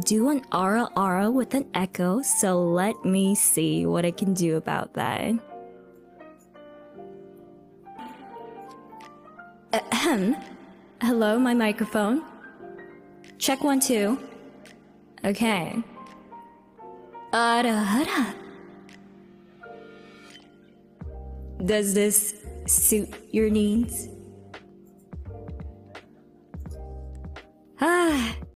do an ara ara with an echo, so let me see what I can do about that. Ahem. Hello, my microphone. Check one, two. Okay. Ara ara. Does this suit your needs? Ah,